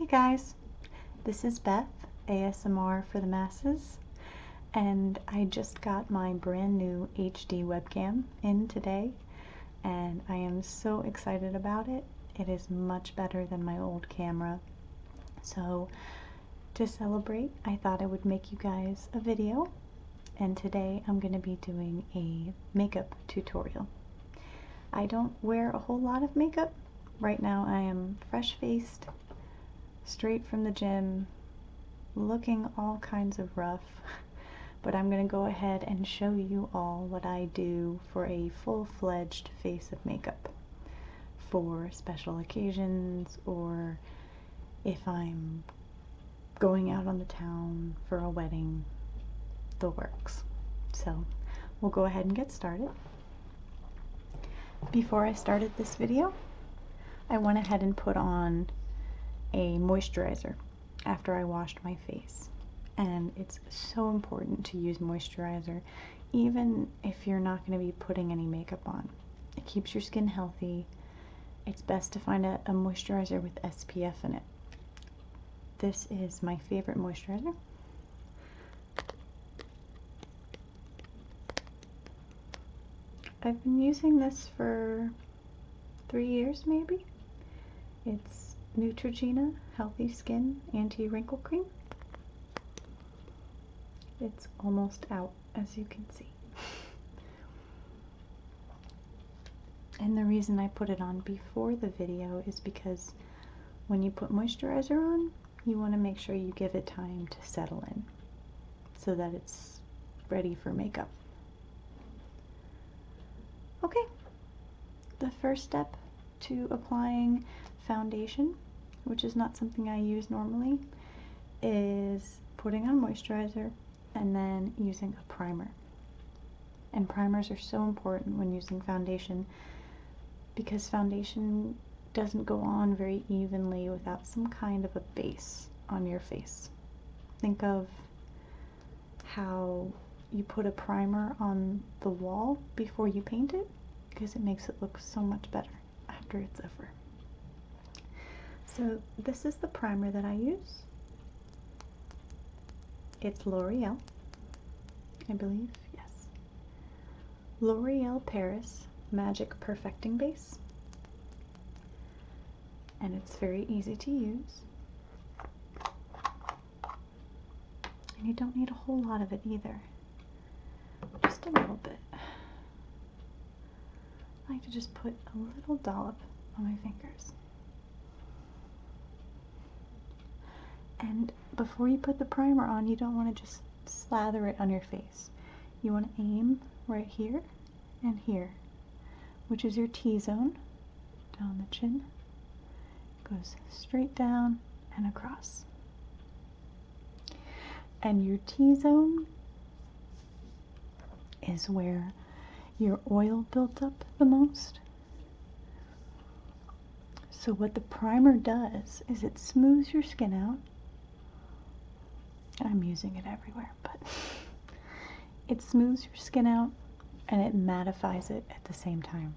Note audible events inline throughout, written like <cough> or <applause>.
Hey guys, this is Beth, ASMR for the Masses, and I just got my brand new HD webcam in today, and I am so excited about it. It is much better than my old camera. So, to celebrate, I thought I would make you guys a video, and today I'm going to be doing a makeup tutorial. I don't wear a whole lot of makeup. Right now I am fresh-faced, straight from the gym, looking all kinds of rough, <laughs> but I'm going to go ahead and show you all what I do for a full-fledged face of makeup for special occasions or if I'm going out on the town for a wedding, the works. So we'll go ahead and get started. Before I started this video, I went ahead and put on a moisturizer after I washed my face. And it's so important to use moisturizer even if you're not going to be putting any makeup on. It keeps your skin healthy. It's best to find a, a moisturizer with SPF in it. This is my favorite moisturizer. I've been using this for three years maybe. It's Neutrogena Healthy Skin Anti-Wrinkle Cream. It's almost out, as you can see. <laughs> And the reason I put it on before the video is because when you put moisturizer on, you want to make sure you give it time to settle in so that it's ready for makeup. Okay, the first step to applying foundation, which is not something I use normally, is putting on moisturizer and then using a primer. And primers are so important when using foundation because foundation doesn't go on very evenly without some kind of a base on your face. Think of how you put a primer on the wall before you paint it because it makes it look so much better after it's over. So this is the primer that I use. It's L'Oreal, I believe, yes. L'Oreal Paris Magic Perfecting Base. And it's very easy to use. And you don't need a whole lot of it either. Just a little bit. I like to just put a little dollop on my fingers. And before you put the primer on, you don't want to just slather it on your face. You want to aim right here and here, which is your T-zone, down the chin. Goes straight down and across. And your T-zone is where your oil built up the most. So what the primer does is it smooths your skin out. I'm using it everywhere, but <laughs> it smooths your skin out and it mattifies it at the same time.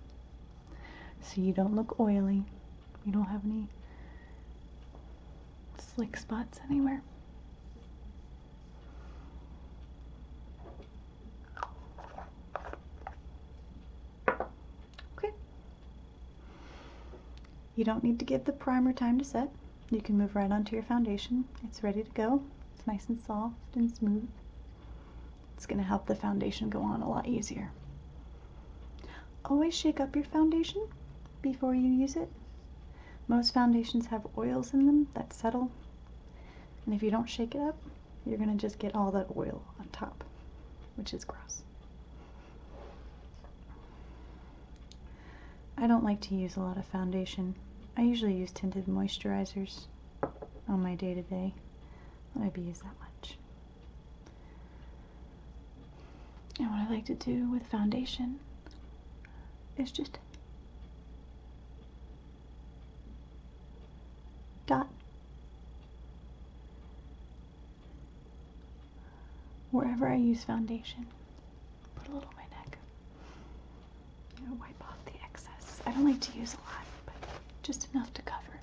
So you don't look oily. You don't have any slick spots anywhere. Okay. You don't need to give the primer time to set. You can move right onto your foundation. It's ready to go. It's nice and soft and smooth. It's going to help the foundation go on a lot easier. Always shake up your foundation before you use it. Most foundations have oils in them that settle. And if you don't shake it up, you're going to just get all that oil on top, which is gross. I don't like to use a lot of foundation. I usually use tinted moisturizers on my day-to-day. -day. I'd use that much. And what I like to do with foundation is just dot wherever I use foundation. Put a little on my neck. Wipe off the excess. I don't like to use a lot, but just enough to cover.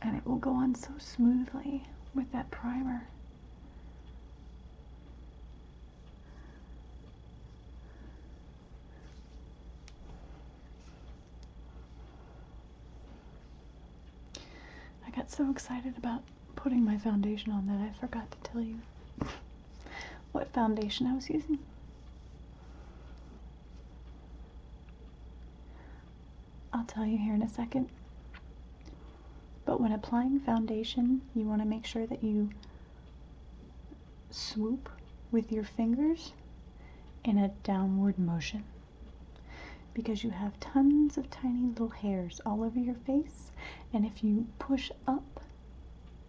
And it will go on so smoothly with that primer. I got so excited about putting my foundation on that I forgot to tell you <laughs> what foundation I was using. I'll tell you here in a second. But when applying foundation, you want to make sure that you swoop with your fingers in a downward motion. Because you have tons of tiny little hairs all over your face and if you push up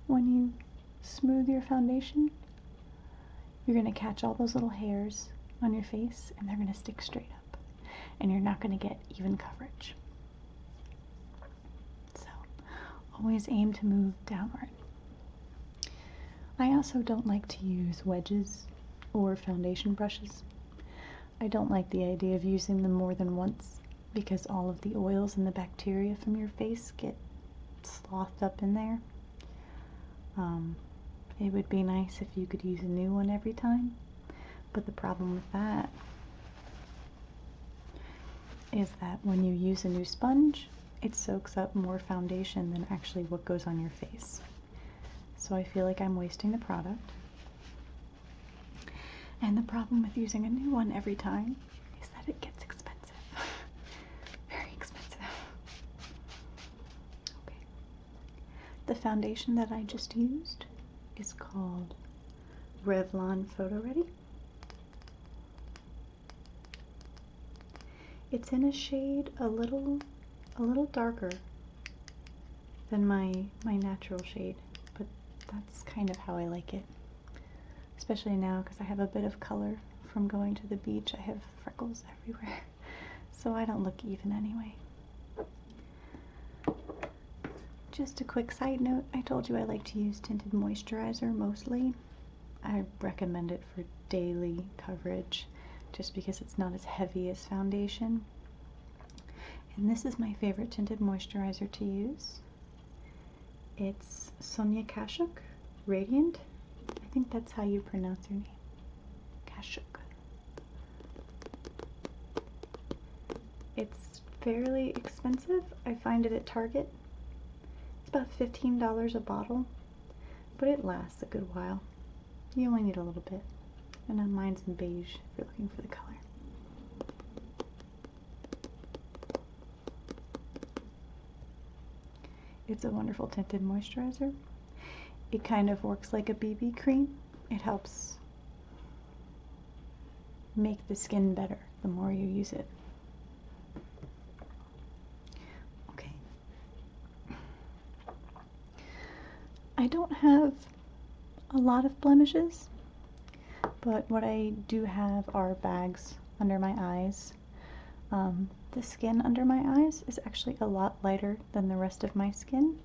when you smooth your foundation you're going to catch all those little hairs on your face and they're going to stick straight up and you're not going to get even coverage so always aim to move downward I also don't like to use wedges or foundation brushes I don't like the idea of using them more than once because all of the oils and the bacteria from your face get slothed up in there. Um, it would be nice if you could use a new one every time, but the problem with that is that when you use a new sponge, it soaks up more foundation than actually what goes on your face. So I feel like I'm wasting the product. And the problem with using a new one every time is that it gets expensive. <laughs> Very expensive. <laughs> Okay. The foundation that I just used is called Revlon Photo Ready. It's in a shade a little a little darker than my my natural shade, but that's kind of how I like it especially now because I have a bit of color from going to the beach. I have freckles everywhere, <laughs> so I don't look even anyway. Just a quick side note, I told you I like to use tinted moisturizer mostly. I recommend it for daily coverage just because it's not as heavy as foundation. And this is my favorite tinted moisturizer to use. It's Sonia Kashuk Radiant I think that's how you pronounce your name. Kashuk. It's fairly expensive. I find it at Target. It's about $15 a bottle, but it lasts a good while. You only need a little bit. And mine's in beige if you're looking for the color. It's a wonderful tinted moisturizer it kind of works like a BB cream. It helps make the skin better the more you use it. Okay. I don't have a lot of blemishes, but what I do have are bags under my eyes. Um, the skin under my eyes is actually a lot lighter than the rest of my skin.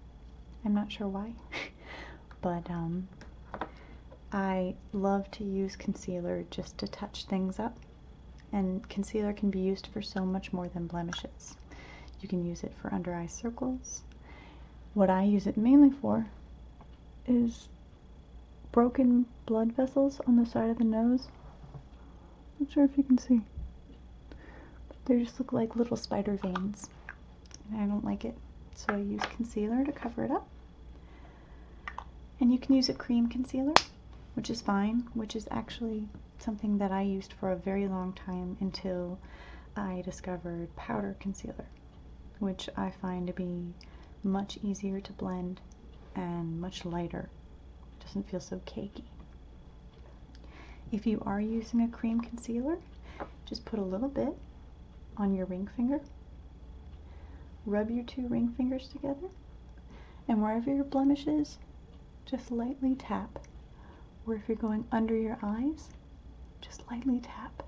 I'm not sure why. <laughs> but um, I love to use concealer just to touch things up. And concealer can be used for so much more than blemishes. You can use it for under eye circles. What I use it mainly for is broken blood vessels on the side of the nose. Not sure if you can see. They just look like little spider veins. And I don't like it. So I use concealer to cover it up. And you can use a cream concealer, which is fine, which is actually something that I used for a very long time until I discovered powder concealer, which I find to be much easier to blend and much lighter. It doesn't feel so cakey. If you are using a cream concealer, just put a little bit on your ring finger. Rub your two ring fingers together. And wherever your blemish is, just lightly tap. Or if you're going under your eyes, just lightly tap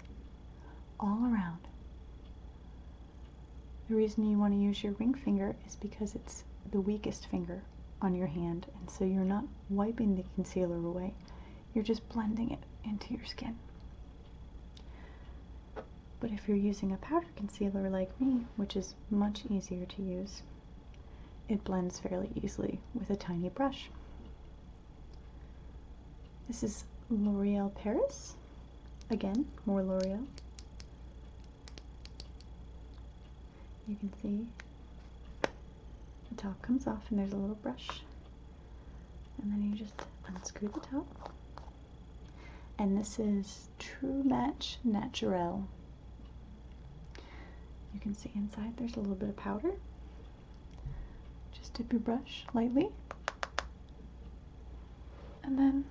all around. The reason you want to use your ring finger is because it's the weakest finger on your hand, and so you're not wiping the concealer away, you're just blending it into your skin. But if you're using a powder concealer like me, which is much easier to use, it blends fairly easily with a tiny brush. This is L'Oreal Paris. Again, more L'Oreal. You can see the top comes off and there's a little brush. And then you just unscrew the top. And this is True Match Naturel. You can see inside there's a little bit of powder. Just dip your brush lightly. And then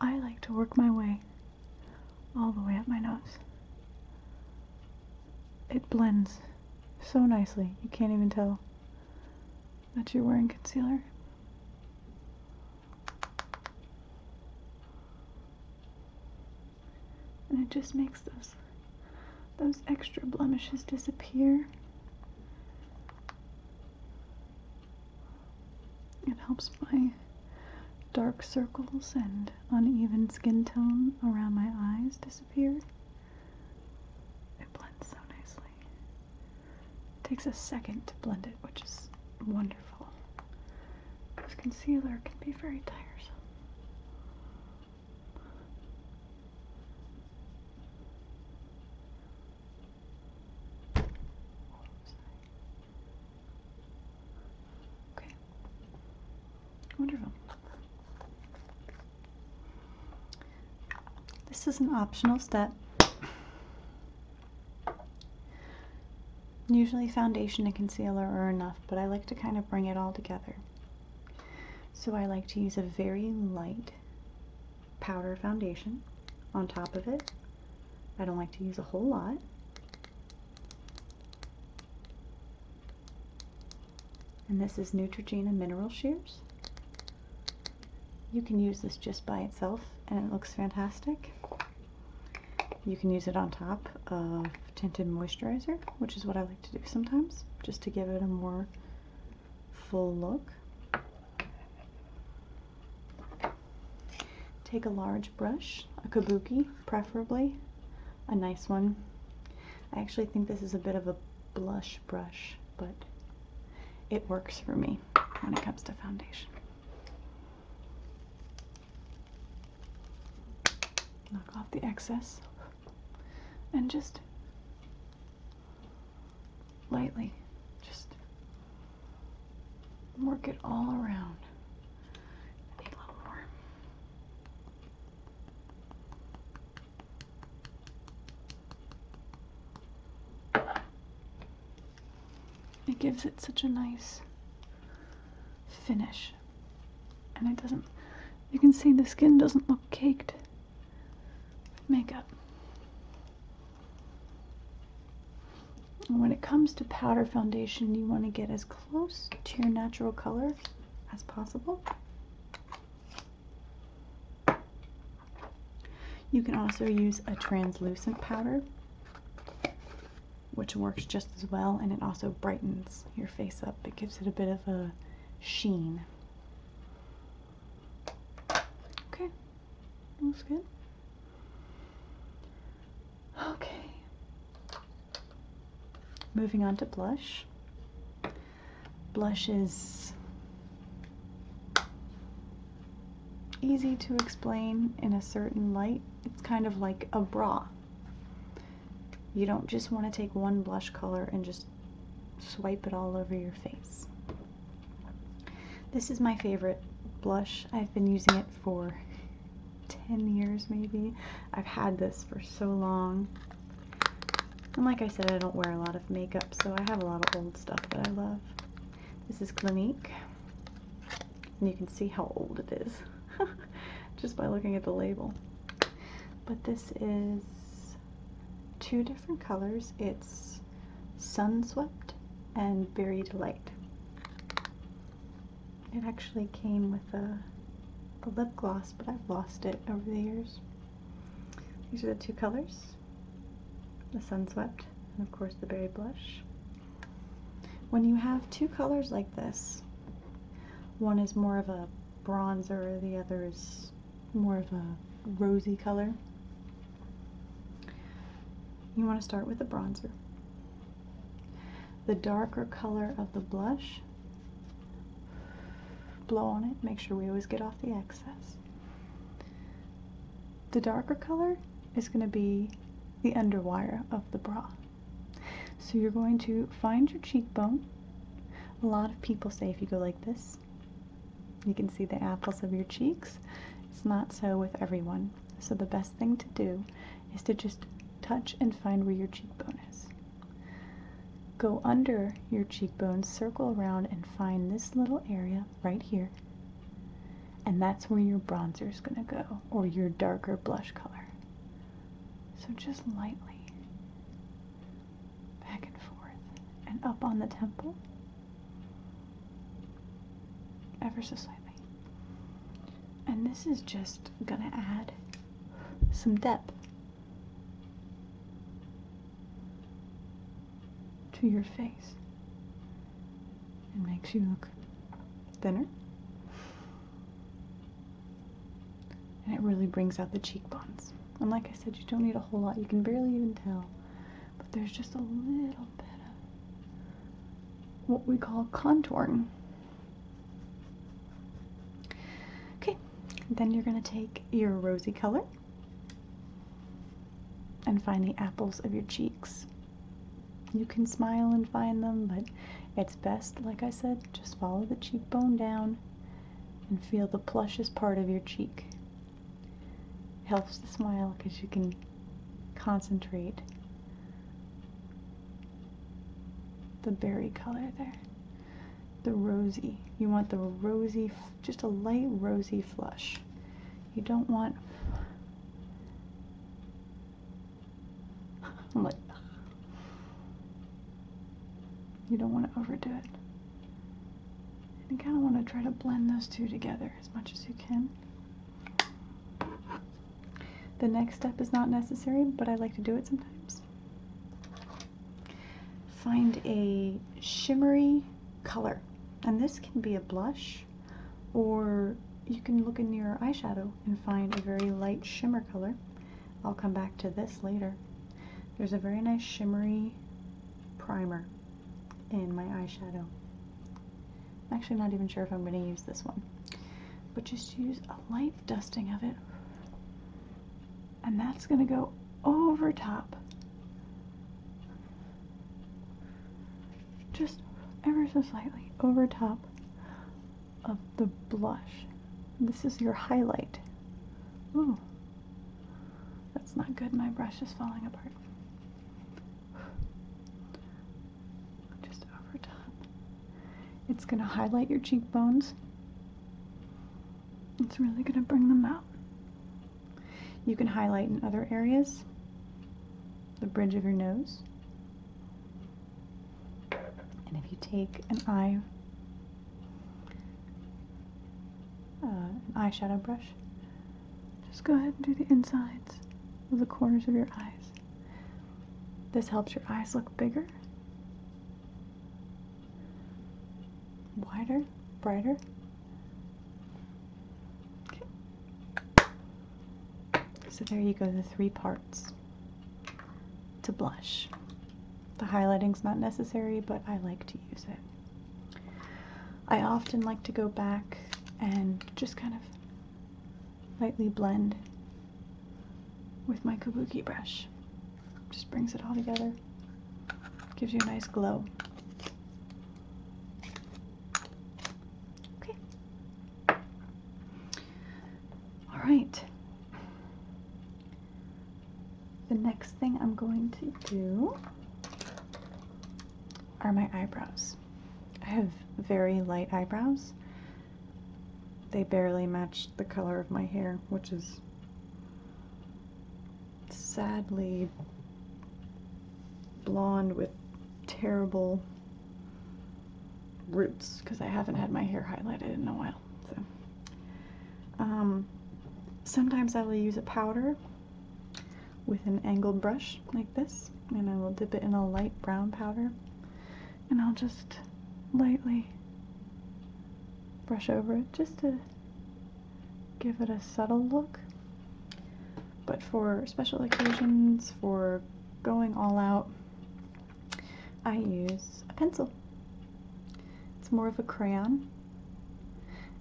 I like to work my way all the way up my nose. It blends so nicely, you can't even tell that you're wearing concealer. It just makes those those extra blemishes disappear. It helps my dark circles and uneven skin tone around my eyes disappear. It blends so nicely. It takes a second to blend it, which is wonderful. Because concealer can be very tiresome. Okay. Wonderful. This is an optional step. Usually foundation and concealer are enough, but I like to kind of bring it all together. So I like to use a very light powder foundation on top of it. I don't like to use a whole lot. And this is Neutrogena Mineral Sheers. You can use this just by itself and it looks fantastic. You can use it on top of tinted moisturizer, which is what I like to do sometimes, just to give it a more full look. Take a large brush, a kabuki preferably, a nice one. I actually think this is a bit of a blush brush, but it works for me when it comes to foundation. Knock off the excess and just lightly just work it all around. A little more. It gives it such a nice finish. And it doesn't, you can see the skin doesn't look caked with makeup. When it comes to powder foundation, you want to get as close to your natural color as possible. You can also use a translucent powder, which works just as well, and it also brightens your face up. It gives it a bit of a sheen. Okay, looks good. Okay. Moving on to blush. Blush is easy to explain in a certain light. It's kind of like a bra. You don't just want to take one blush color and just swipe it all over your face. This is my favorite blush. I've been using it for <laughs> 10 years maybe. I've had this for so long. And like I said, I don't wear a lot of makeup, so I have a lot of old stuff that I love. This is Clinique. And you can see how old it is <laughs> just by looking at the label. But this is two different colors. It's Sun Swept and Berry Delight. It actually came with a, a lip gloss, but I've lost it over the years. These are the two colors the Sunswept, and of course the Berry Blush. When you have two colors like this, one is more of a bronzer, the other is more of a rosy color. you want to start with the bronzer. The darker color of the blush, blow on it, make sure we always get off the excess. The darker color is going to be the underwire of the bra. So you're going to find your cheekbone. A lot of people say if you go like this, you can see the apples of your cheeks. It's not so with everyone. So the best thing to do is to just touch and find where your cheekbone is. Go under your cheekbone, circle around, and find this little area right here. And that's where your bronzer is going to go, or your darker blush color. So just lightly back and forth and up on the temple ever so slightly. And this is just gonna add some depth to your face. It makes you look thinner. And it really brings out the cheekbones. And like I said, you don't need a whole lot. You can barely even tell. But there's just a little bit of what we call contouring. Okay, then you're going to take your rosy color and find the apples of your cheeks. You can smile and find them, but it's best, like I said, just follow the cheekbone down and feel the plushest part of your cheek. Helps to smile because you can concentrate the berry color there. The rosy. You want the rosy, just a light rosy flush. You don't want, <laughs> I'm like, you don't want to overdo it. You kind of want to try to blend those two together as much as you can. The next step is not necessary, but I like to do it sometimes. Find a shimmery color, and this can be a blush, or you can look in your eyeshadow and find a very light shimmer color. I'll come back to this later. There's a very nice shimmery primer in my eyeshadow. I'm actually not even sure if I'm going to use this one. But just use a light dusting of it. And that's going to go over top. Just ever so slightly over top of the blush. This is your highlight. Ooh. That's not good. My brush is falling apart. Just over top. It's going to highlight your cheekbones. It's really going to bring them out. You can highlight in other areas, the bridge of your nose. And if you take an eye, uh, an eyeshadow brush, just go ahead and do the insides of the corners of your eyes. This helps your eyes look bigger wider, brighter. So there you go, the three parts to blush. The highlighting's not necessary, but I like to use it. I often like to go back and just kind of lightly blend with my kabuki brush. Just brings it all together. Gives you a nice glow. right. The next thing I'm going to do are my eyebrows. I have very light eyebrows. They barely match the color of my hair, which is sadly blonde with terrible roots because I haven't had my hair highlighted in a while. So, um, Sometimes I will use a powder with an angled brush like this and I will dip it in a light brown powder and I'll just lightly brush over it just to give it a subtle look but for special occasions for going all out, I use a pencil. It's more of a crayon,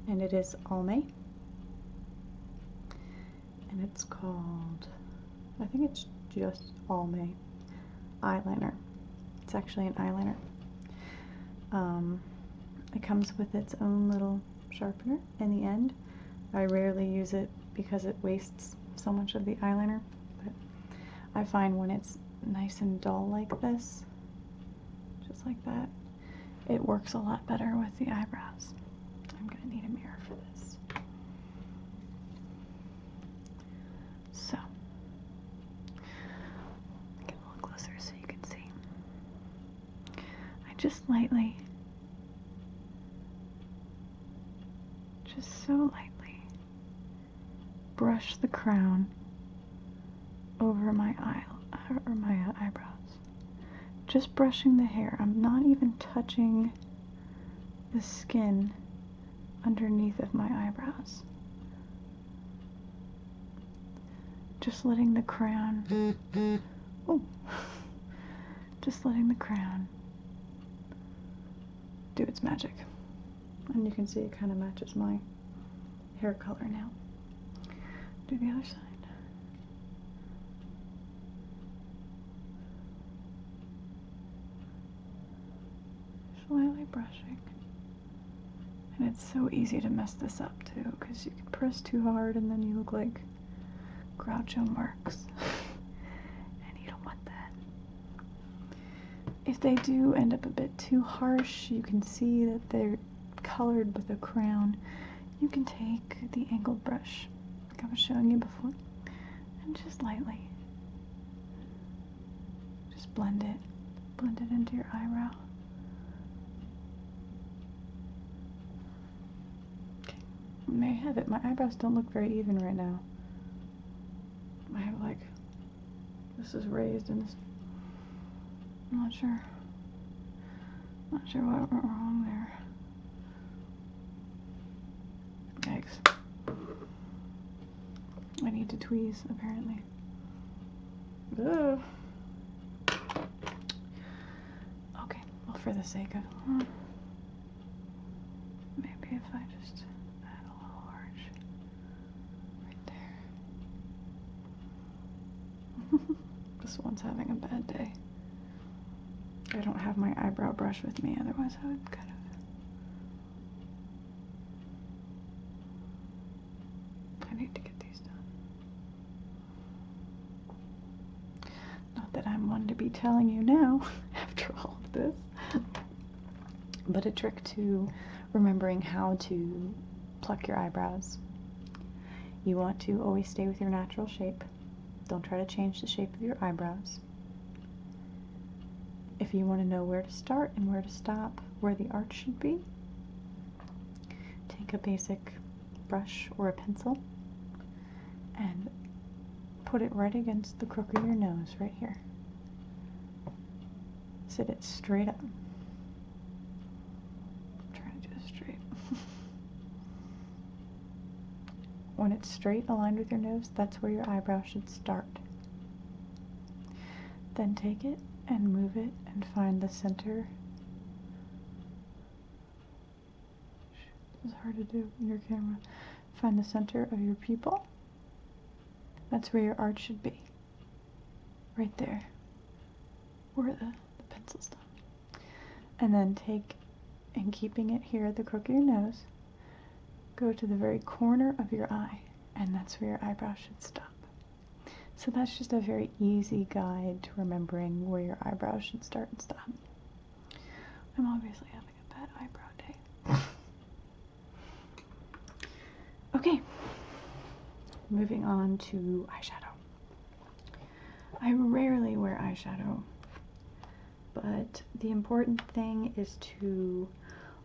and it is Almay. And it's called, I think it's just all Almay eyeliner. It's actually an eyeliner. Um, it comes with its own little sharpener in the end. I rarely use it because it wastes so much of the eyeliner, but I find when it's nice and dull like this, just like that, it works a lot better with the eyebrows. I'm gonna need a mirror for this. So, get a little closer so you can see. I just lightly, just so lightly, brush the crown over my eye or my eyebrows. Just brushing the hair. I'm not even touching the skin underneath of my eyebrows. Just letting the crown. <laughs> Oh, just letting the crown do its magic. And you can see it kind of matches my hair color now. Do the other side. Slightly brushing. And it's so easy to mess this up too, because you can press too hard and then you look like Groucho Marx. <laughs> and you don't want that. If they do end up a bit too harsh, you can see that they're colored with a crown. You can take the angled brush, like I was showing you before, and just lightly just blend it, blend it into your eyebrow. Okay, there you have it. My eyebrows don't look very even right now. I have like, this is raised and this, I'm not sure, not sure what went wrong there. Yikes. I need to tweeze, apparently. Ugh. Okay, well, for the sake of. Hmm, maybe if I just add a little arch right there. <laughs> this one's having a bad day. I don't have my eyebrow brush with me, otherwise, I would kind of. I need to get these done. Not that I'm one to be telling you now <laughs> after all of this, but a trick to remembering how to pluck your eyebrows. You want to always stay with your natural shape. Don't try to change the shape of your eyebrows. If you want to know where to start and where to stop, where the arch should be, take a basic brush or a pencil and put it right against the crook of your nose right here. Sit it straight up. Trying to do this straight. <laughs> when it's straight aligned with your nose, that's where your eyebrow should start. Then take it and move it and find the center. It's hard to do in your camera. Find the center of your pupil. That's where your arch should be. Right there. Where the, the pencil's done. And then take, and keeping it here at the crook of your nose, go to the very corner of your eye. And that's where your eyebrow should stop. So that's just a very easy guide to remembering where your eyebrows should start and stop. I'm obviously having a bad eyebrow day. okay, moving on to eyeshadow. I rarely wear eyeshadow, but the important thing is to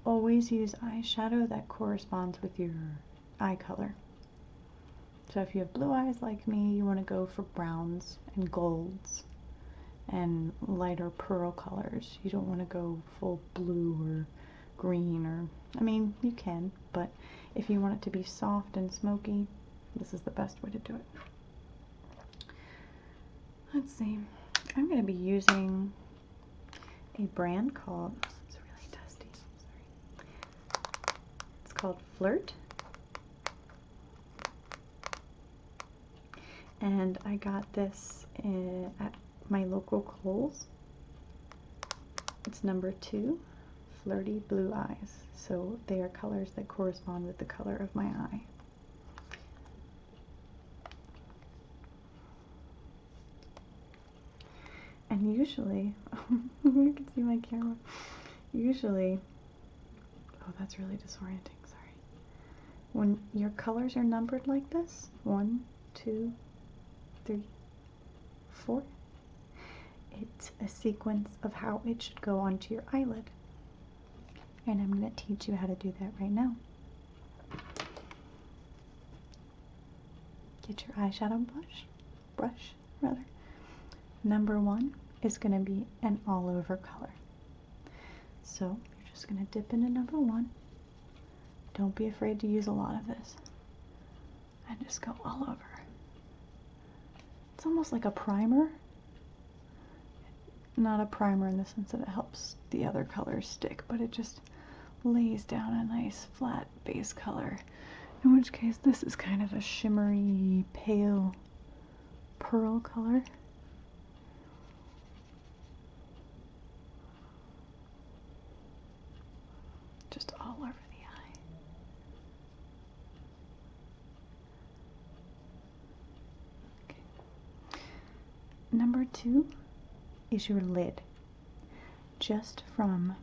always use eyeshadow that corresponds with your eye color. So if you have blue eyes like me, you want to go for browns and golds and lighter pearl colors. You don't want to go full blue or green or, I mean, you can, but if you want it to be soft and smoky, this is the best way to do it. Let's see. I'm going to be using a brand called, it's really dusty, sorry. It's called Flirt. And I got this in, at my local Kohl's. It's number two, Flirty Blue Eyes. So they are colors that correspond with the color of my eye. And usually, <laughs> you can see my camera. Usually, oh, that's really disorienting. Sorry. When your colors are numbered like this, one, two, three, four, it's a sequence of how it should go onto your eyelid. And I'm going to teach you how to do that right now. Get your eyeshadow brush, brush rather. Number one is going to be an all over color. So you're just going to dip into number one. Don't be afraid to use a lot of this. And just go all over. It's almost like a primer. Not a primer in the sense that it helps the other colors stick, but it just lays down a nice flat base color. In which case, this is kind of a shimmery, pale pearl color. Just all over the eye. Okay. Number two is your lid. Just from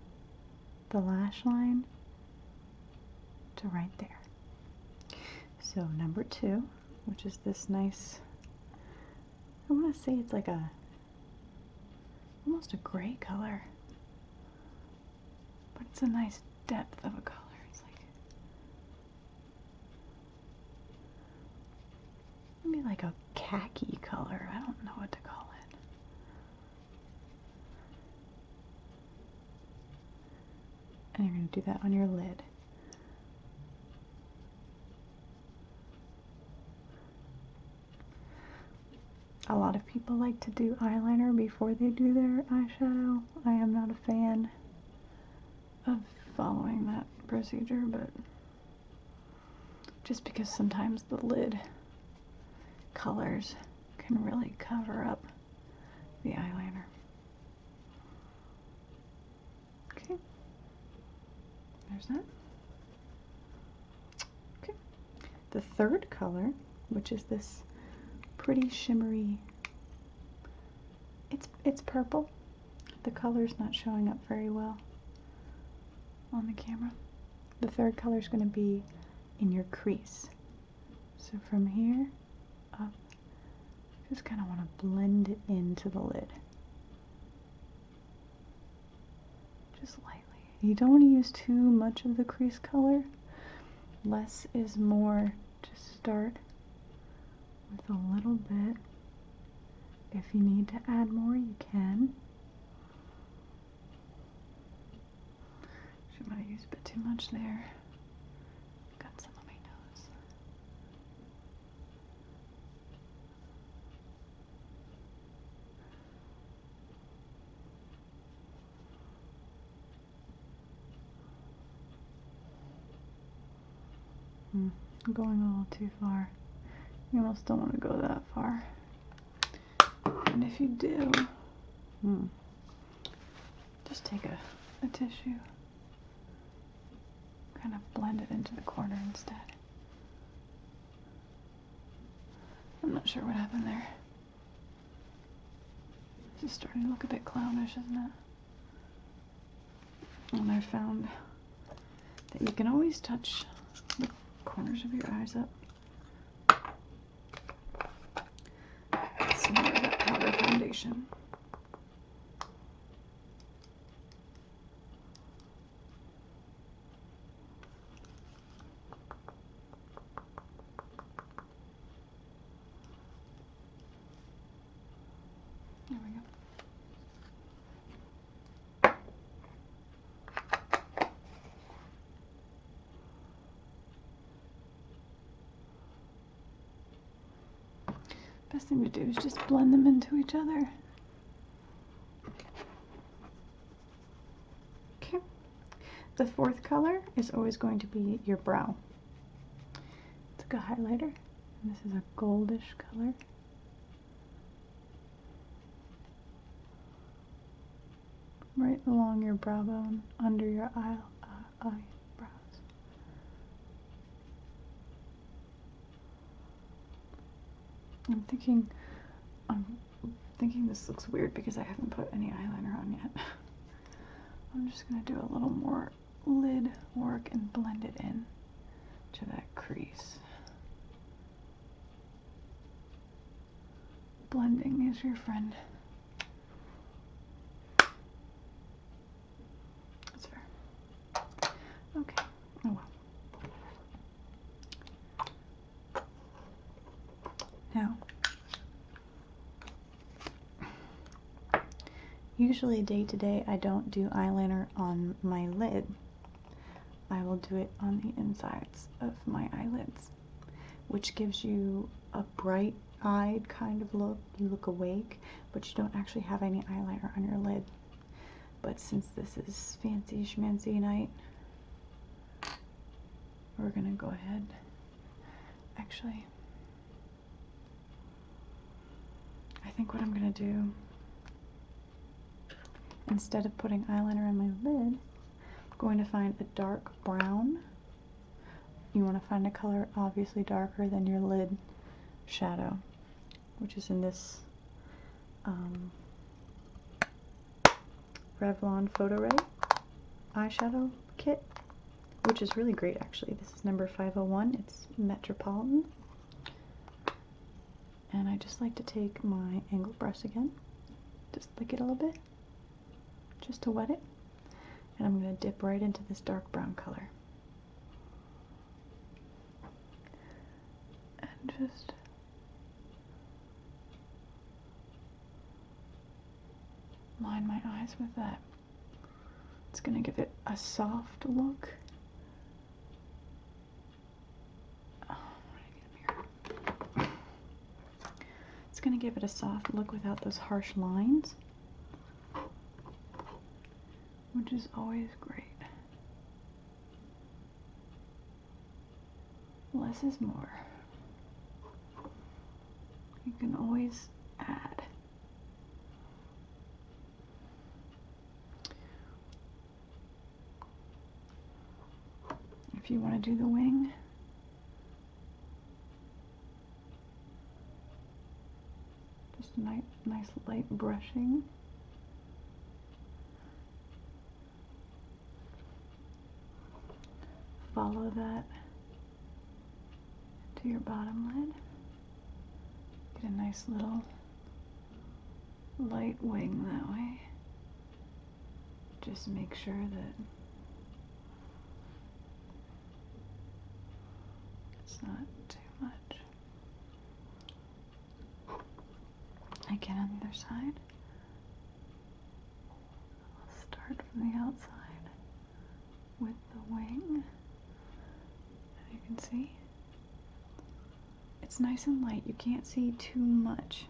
the lash line to right there. So number two, which is this nice, I want to say it's like a, almost a gray color, but it's a nice depth of a color. It's like, maybe like a khaki color. I don't know what to call it. And you're going to do that on your lid. A lot of people like to do eyeliner before they do their eyeshadow. I am not a fan of following that procedure, but just because sometimes the lid colors can really cover up the eyeliner. Okay, there's that. Okay, the third color, which is this pretty shimmery, it's, it's purple. The color's not showing up very well on the camera. The third color is going to be in your crease. So from here up, just kind of want to blend it into the lid. Just lightly. You don't want to use too much of the crease color. Less is more. Just start with a little bit. If you need to add more, you can. Might have used a bit too much there. Got some on my nose. Hmm, I'm going a little too far. You almost don't want to go that far. And if you do, hmm, just take a, a tissue, kind of blend it into the corner instead. I'm not sure what happened there. This is starting to look a bit clownish, isn't it? And I found that you can always touch the corners of your eyes up. Powder foundation. next thing to do is just blend them into each other. Okay. The fourth color is always going to be your brow. It's like a highlighter. And this is a goldish color. Right along your brow bone, under your eye, uh, eye I'm thinking, I'm thinking this looks weird because I haven't put any eyeliner on yet. <laughs> I'm just going to do a little more lid work and blend it in to that crease. Blending is your friend. That's fair. Okay. Oh well. Now, usually day to day I don't do eyeliner on my lid. I will do it on the insides of my eyelids, which gives you a bright eyed kind of look. You look awake, but you don't actually have any eyeliner on your lid. But since this is fancy schmancy night, we're gonna go ahead. Actually, I think what I'm gonna do, instead of putting eyeliner on my lid, I'm going to find a dark brown. You want to find a color obviously darker than your lid shadow, which is in this um, Revlon PhotoReady eyeshadow kit, which is really great actually. This is number 501. It's Metropolitan. And I just like to take my angled brush again, just lick it a little bit, just to wet it. And I'm going to dip right into this dark brown color. And just line my eyes with that. It's going to give it a soft look. Oh, it's going to give it a soft look without those harsh lines, which is always great. Less is more. You can always add. If you want to do the wing, just a nice, nice light brushing. Follow that to your bottom lid. Get a nice little light wing that way. Just make sure that it's not too much. Again on the other side. I'll start from the outside with the wing. Can see, it's nice and light. You can't see too much.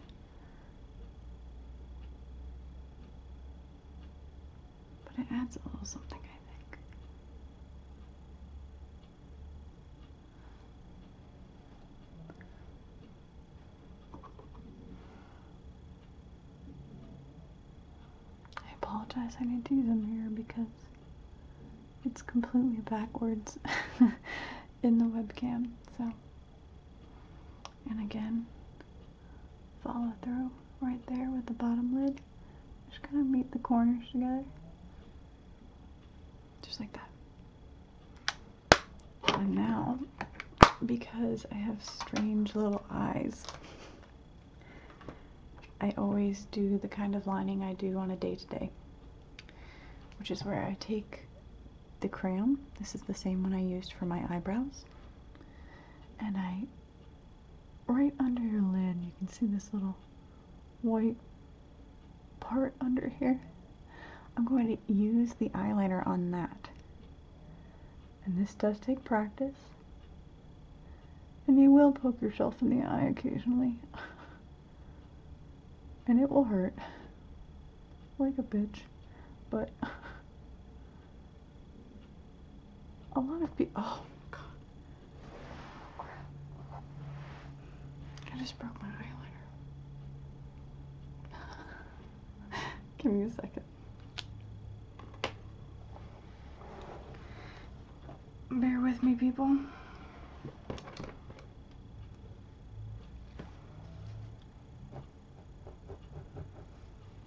But it adds a little something, I think. I apologize, I need to use a mirror because it's completely backwards <laughs> in the webcam, so. And again, follow through right there with the bottom lid. Just kind of meet the corners together. Just like that. And now, because I have strange little eyes, I always do the kind of lining I do on a day-to-day, which is where I take the crayon, this is the same one I used for my eyebrows, and I, right under your lid, you can see this little white part under here. I'm going to use the eyeliner on that. And this does take practice. And you will poke yourself in the eye occasionally. <laughs> and it will hurt. Like a bitch. But <laughs> a lot of people. Oh god. I just broke my eyeliner. <laughs> Give me a second. Bear with me, people.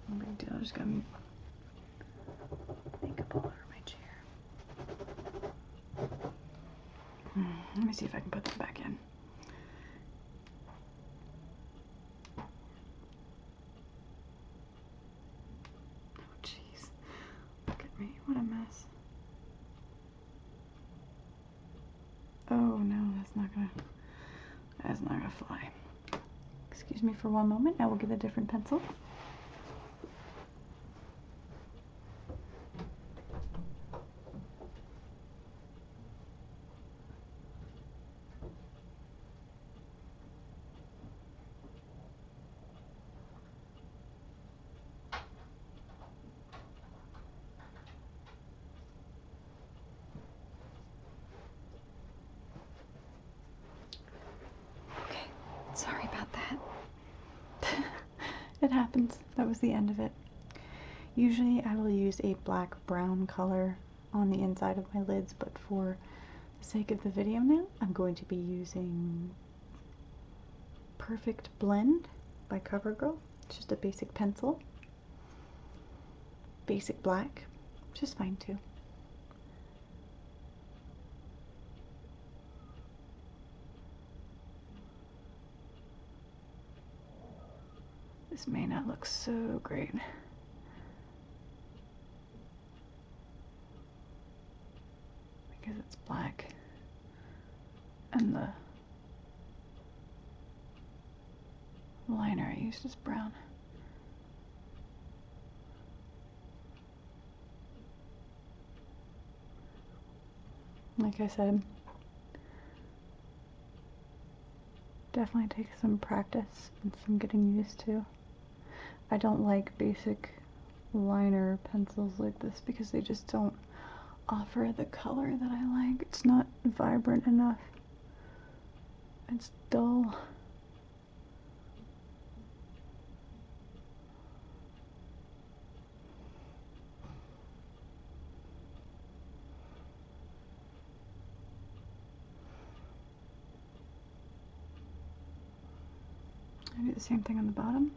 No big deal. I just got makeup all over my chair. Hmm, Let me see if I can put that back in. Oh, jeez. Look at me. What a mess. Oh, no, that's not gonna, that's not gonna fly. Excuse me for one moment. I will get a different pencil. Okay, sorry about that. It happens. That was the end of it. Usually I will use a black brown color on the inside of my lids, but for the sake of the video now, I'm going to be using Perfect Blend by CoverGirl. It's just a basic pencil. Basic black, which is fine too. This may not look so great. Because it's black and the liner I used is brown. Like I said, definitely takes some practice and some getting used to. I don't like basic liner pencils like this because they just don't offer the color that I like. It's not vibrant enough. It's dull. I do the same thing on the bottom.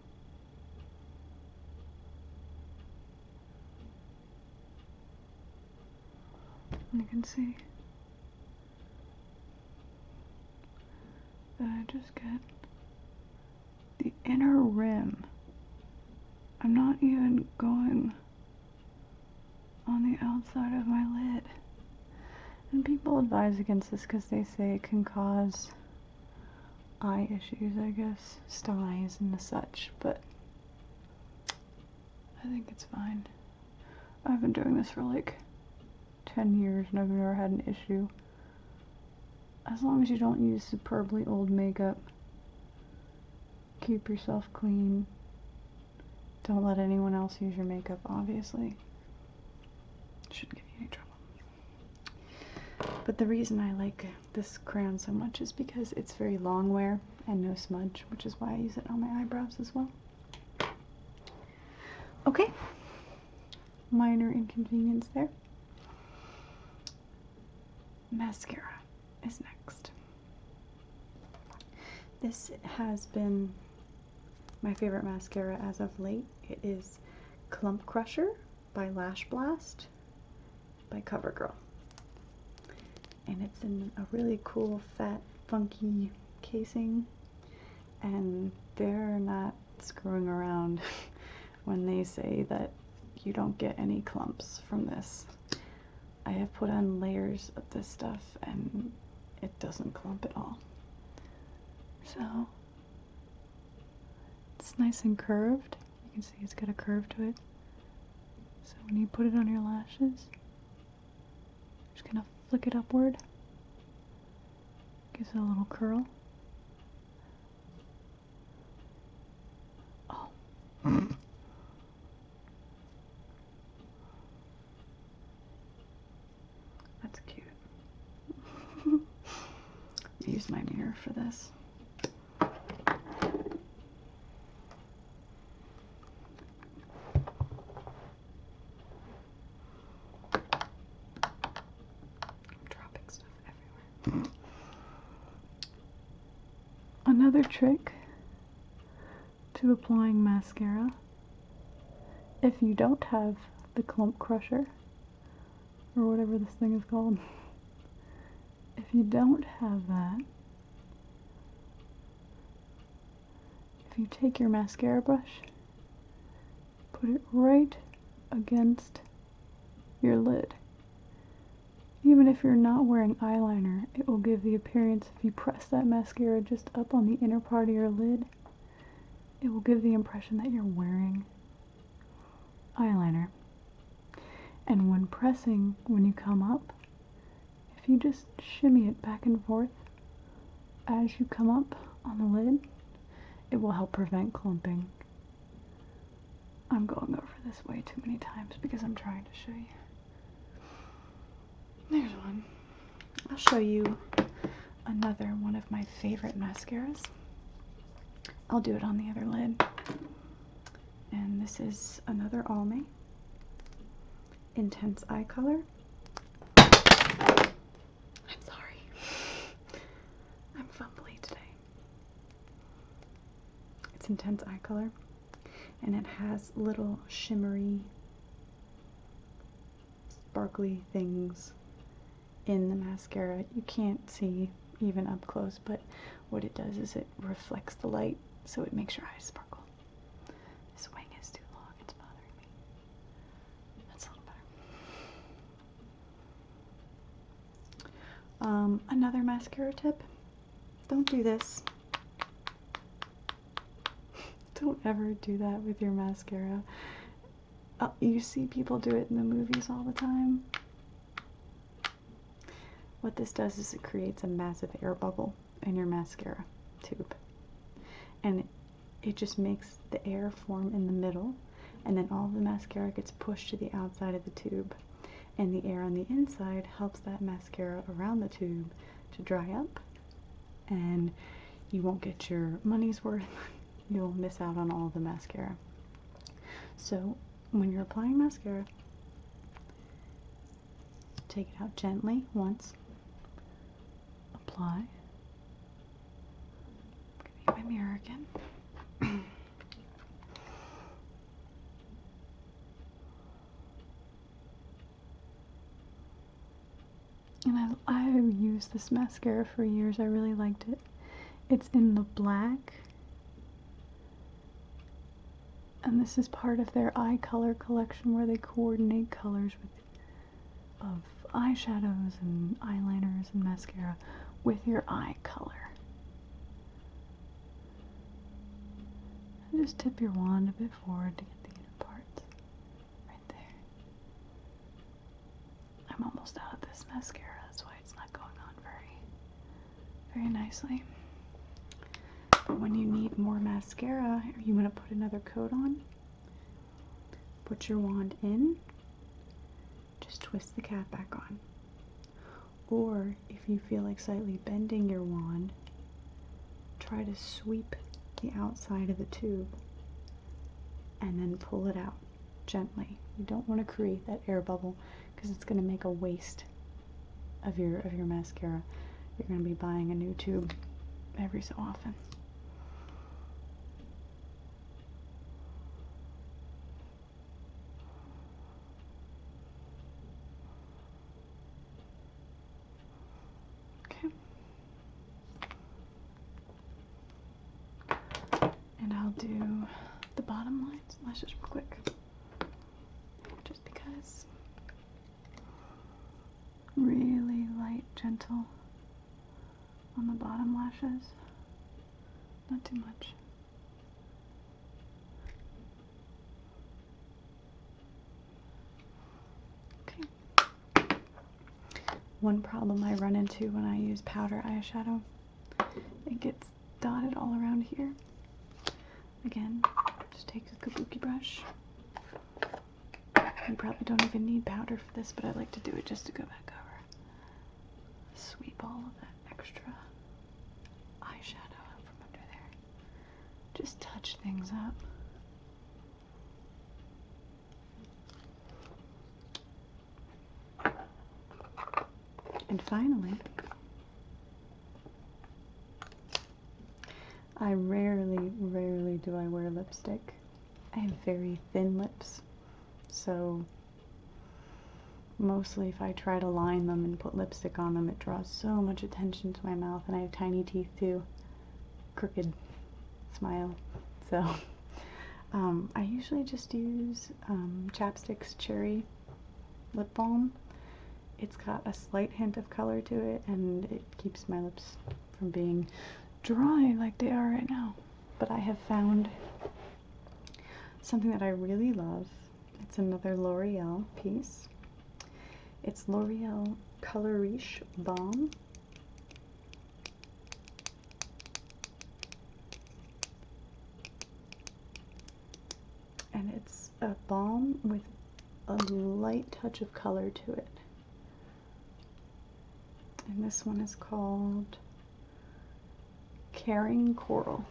You can see that I just get the inner rim. I'm not even going on the outside of my lid. And people advise against this because they say it can cause eye issues, I guess, styes and such, but I think it's fine. I've been doing this for like 10 years and I've never had an issue. As long as you don't use superbly old makeup, keep yourself clean, don't let anyone else use your makeup, obviously. Shouldn't give you any trouble. But the reason I like this crayon so much is because it's very long wear and no smudge, which is why I use it on my eyebrows as well. Okay, minor inconvenience there. Mascara is next. This has been my favorite mascara as of late. It is Clump Crusher by Lash Blast by CoverGirl. And it's in a really cool, fat, funky casing. And they're not screwing around <laughs> when they say that you don't get any clumps from this. I have put on layers of this stuff and it doesn't clump at all. So it's nice and curved. You can see it's got a curve to it. So when you put it on your lashes, just gonna flick it upward. Gives it a little curl. Oh. That's cute. use my this. dropping stuff everywhere. Another trick to applying mascara, if you don't have the clump crusher, or whatever this thing is called, <laughs> if you don't have that, if you take your mascara brush, put it right against your lid. Even if you're not wearing eyeliner, it will give the appearance, if you press that mascara just up on the inner part of your lid, it will give the impression that you're wearing eyeliner. And when pressing, when you come up, if you just shimmy it back and forth as you come up on the lid, it will help prevent clumping. I'm going over this way too many times because I'm trying to show you. There's one. I'll show you another one of my favorite mascaras. I'll do it on the other lid. And this is another Almay Intense Eye Color. I'm sorry. I'm fumbly today. It's Intense Eye Color. And it has little shimmery, sparkly things in the mascara. You can't see even up close, but what it does is it reflects the light so it makes your eyes sparkle. This wing is too long, it's bothering me. That's a little better. Um, another mascara tip. Don't do this. Don't ever do that with your mascara. Uh, you see people do it in the movies all the time. What this does is it creates a massive air bubble in your mascara tube. And it, it just makes the air form in the middle, and then all the mascara gets pushed to the outside of the tube. And the air on the inside helps that mascara around the tube to dry up, and you won't get your money's worth. <laughs> You'll miss out on all the mascara. So, when you're applying mascara, take it out gently once apply. Give me my mirror again. <clears throat> and I, I used this mascara for years. I really liked it. It's in the black. And this is part of their eye color collection where they coordinate colors with of eyeshadows and eyeliners and mascara with your eye color. And just tip your wand a bit forward to get the inner parts. Right there. I'm almost out of this mascara, that's why it's not going on very, very nicely. But when you need more mascara, or you want to put another coat on, put your wand in, just twist the cap back on. Or if you feel like slightly bending your wand, try to sweep the outside of the tube and then pull it out gently. You don't want to create that air bubble because it's going to make a waste of your of your mascara. You're going to be buying a new tube every so often. one problem I run into when I use powder eyeshadow. It gets dotted all around here. Again, just take a kabuki brush. You probably don't even need powder for this, but I like to do it just to go back over. Sweep all of that extra eyeshadow out from under there. Just touch things up. And finally, I rarely, rarely do I wear lipstick. I have very thin lips, so mostly if I try to line them and put lipstick on them, it draws so much attention to my mouth, and I have tiny teeth too. Crooked smile. So, um, I usually just use um, Chapstick's Cherry Lip Balm. It's got a slight hint of color to it, and it keeps my lips from being dry like they are right now. But I have found something that I really love. It's another L'Oreal piece. It's L'Oreal Color Riche Balm. And it's a balm with a light touch of color to it. And this one is called Caring Coral.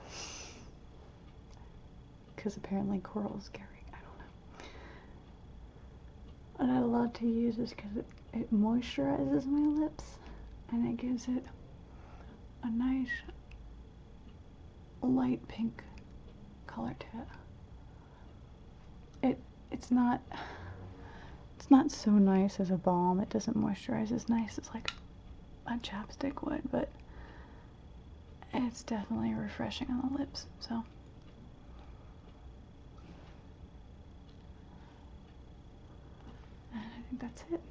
Because apparently coral is caring. I don't know. And I love to use this because it, it moisturizes my lips and it gives it a nice light pink color to it. It it's not it's not so nice as a balm. It doesn't moisturize as nice It's like a chapstick would, but it's definitely refreshing on the lips. So and I think that's it.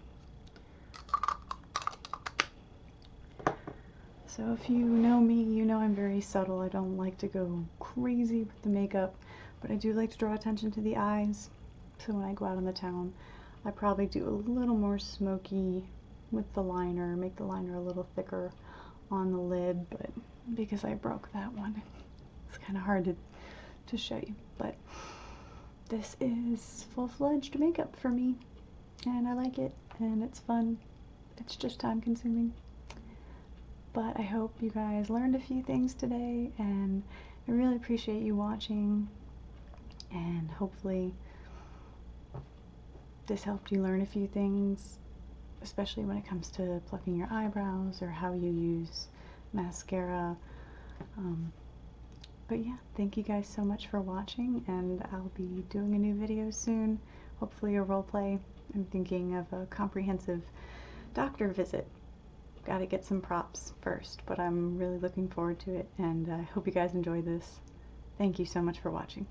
So if you know me, you know I'm very subtle. I don't like to go crazy with the makeup, but I do like to draw attention to the eyes. So when I go out in the town, I probably do a little more smoky with the liner, make the liner a little thicker on the lid, but because I broke that one, it's kind of hard to, to show you. But this is full-fledged makeup for me, and I like it, and it's fun. It's just time consuming. But I hope you guys learned a few things today, and I really appreciate you watching, and hopefully this helped you learn a few things especially when it comes to plucking your eyebrows or how you use mascara. Um, but yeah, thank you guys so much for watching, and I'll be doing a new video soon, hopefully a role play. I'm thinking of a comprehensive doctor visit. Gotta get some props first, but I'm really looking forward to it, and I hope you guys enjoy this. Thank you so much for watching.